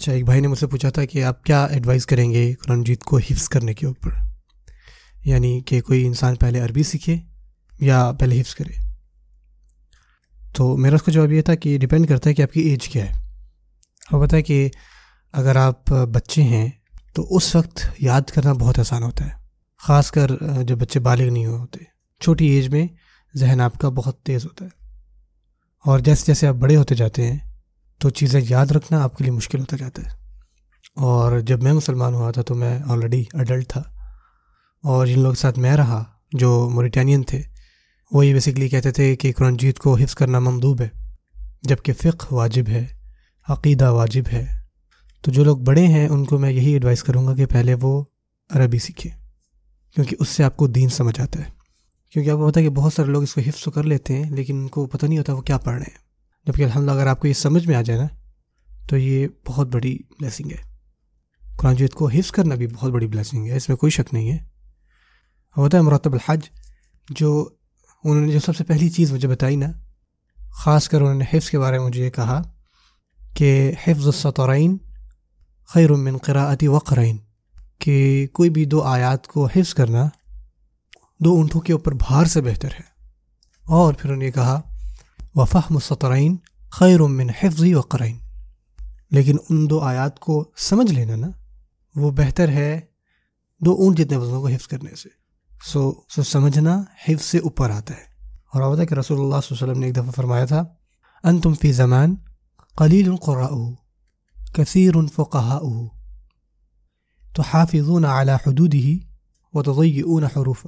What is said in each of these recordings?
अच्छा एक भाई ने मुझसे पूछा था कि आप क्या एडवाइस करेंगे कुरान मजीद को हिफ्स करने के ऊपर? यानी कि कोई इंसान पहले अरबी सीखे या पहले हिफ्स करे? तो मेरा उसका जवाब ये था कि डिपेंड करता है कि आपकी एज क्या है। और पता है कि अगर आप बच्चे हैं तो उस वक्त याद करना बहुत आसान होता है। ख़ास कर जब बच्चे बालिग नहीं होते। छोटी एज में जहन आपका बहुत तेज़ होता है। और जैसे जैसे आप बड़े होते जाते हैं तो चीज़ें याद रखना आपके लिए मुश्किल होता जाता है। और जब मैं मुसलमान हुआ था तो मैं ऑलरेडी अडल्ट था। और जिन लोगों के साथ मैं रहा, जो मोरिटानियन थे, वो ये बेसिकली कहते थे कि कुरान जीत को हिफ्स करना ममदूब है, जबकि फ़िक्र वाजिब है, अकीदा वाजिब है। तो जो लोग बड़े हैं, उनको मैं यही एडवाइस करूँगा कि पहले वो अरबी सीखें, क्योंकि उससे आपको दीन समझ आता है। क्योंकि आपको पता है कि बहुत सारे लोग इसको हिफ्स तो कर लेते हैं, लेकिन उनको पता नहीं होता वो क्या पढ़ रहे हैं। जबकि अलहमद अगर आपको ये समझ में आ जाए ना तो ये बहुत बड़ी ब्लेसिंग है। कुरान जीत को हिफ्स करना भी बहुत बड़ी ब्लेसिंग है, इसमें कोई शक नहीं है। होता है मुरतब हज, जो उन्होंने जो सबसे पहली चीज़ मुझे बताई ना ख़ास कर उन्होंने हिफ्स के बारे में मुझे ये कहा कि हिफ्ज़तरैन खैर मिन क़राअती वक़रैन कि कोई भी दो आयात को हिफ्स करना दो ऊँटों के ऊपर भार से बेहतर है। और फिर उन्होंने कहा वफ़ाह सतरैन खैर मिन हिफ्ज़ी वक़रैन लेकिन उन दो आयात को समझ लेना ना वो बेहतर है दो ऊँट जितने वजनों को हिफ्स करने से सो सो समझना हिफ्स से ऊपर आता है और आवता है कि रसूलुल्लाह वसल्लम ने एक दफ़ा फरमाया था अन तुम फ़ी ज़मान कलील क़ुराऊ कसीर फ़क़हाऊ तो हाफिजून अला हदूदिही व तज़य्यून हरूफ़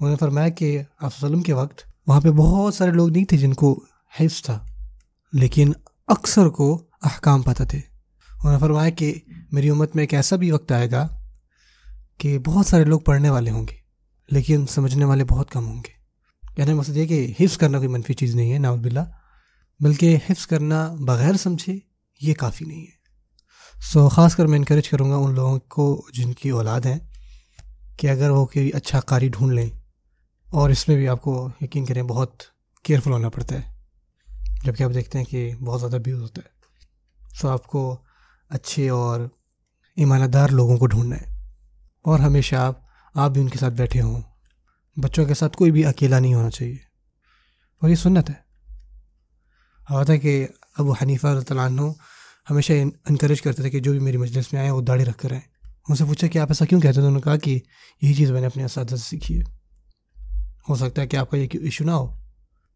उन्होंने फरमाया कि आप के वक्त वहाँ पे बहुत सारे लोग नहीं थे जिनको हिफ्स था लेकिन अक्सर को अहकाम पता थे उन्होंने फरमाया कि मेरी उम्मत में एक ऐसा भी वक्त आएगा कि बहुत सारे लोग पढ़ने वाले होंगे लेकिन समझने वाले बहुत कम होंगे कहने मकसद ये कि हिफ्स करना कोई मनफी चीज़ नहीं है नाउबिल्ला बल्कि हिफ्स करना बग़ैर समझे ये काफ़ी नहीं है। सो so, ख़ास कर मैं इनक्रेज करूँगा उन लोगों को जिनकी औलाद हैं कि अगर वो कोई अच्छा कारी ढूंढ लें और इसमें भी आपको यकीन करें बहुत केयरफुल होना पड़ता है। जबकि आप देखते हैं कि बहुत ज़्यादा व्यूज़ होता है। सो so, आपको अच्छे और ईमानदार लोगों को ढूंढना है। और हमेशा आप आप भी उनके साथ बैठे हों। बच्चों के साथ कोई भी अकेला नहीं होना चाहिए। और ये सुन्नत है। आता है कि अबू हनीफ़ा तु हमेशा इनक्रेज करते थे कि जो भी मेरी मजलिस में आए, वो दाढ़ी रख कर आए। उनसे पूछा कि आप ऐसा क्यों कहते थे? उन्होंने कहा कि यही चीज़ मैंने अपने इस से सीखी है। हो सकता है कि आपका ये इशू ना हो।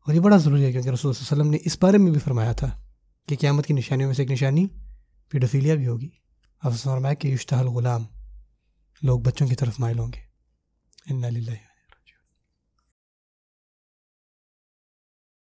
और ये बड़ा ज़रूरी है क्योंकि रसूल वसलम ने इस बारे में भी फरमाया था कि क़्यामत की निशानियों में से एक निशानी पीडोफीलिया भी होगी। अब फरमाया कि युश्तहल ग़ुलाम, लोग बच्चों की तरफ़ माइल होंगे। इन